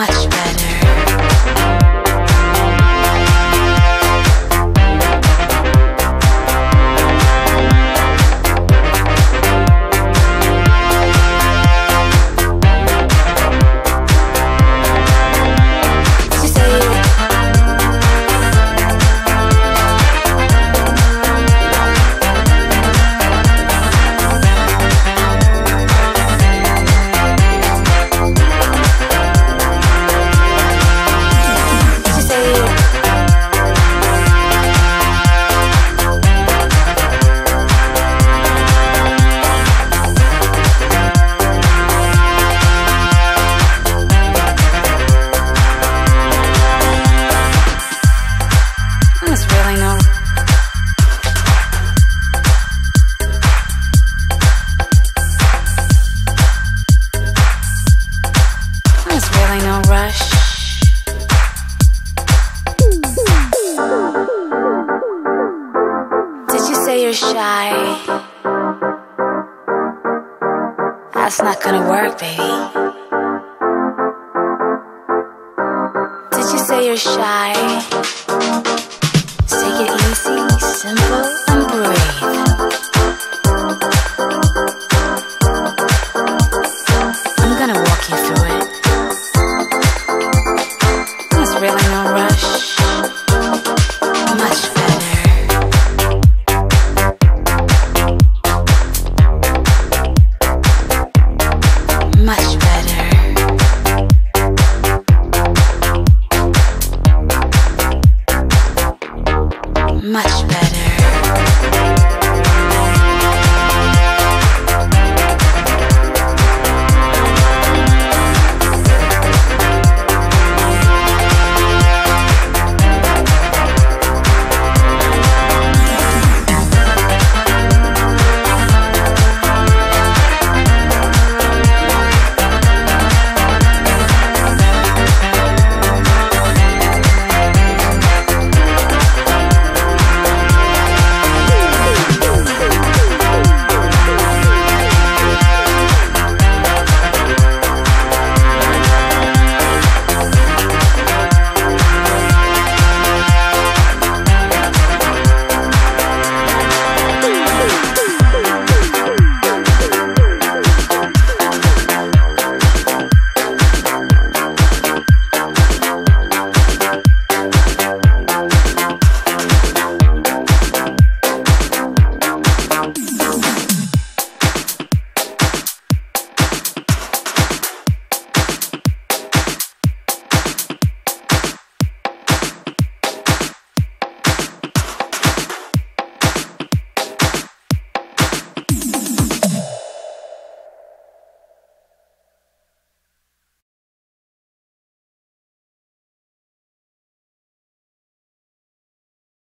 much better. you're shy. That's not gonna work, baby. Did you say you're shy? much better.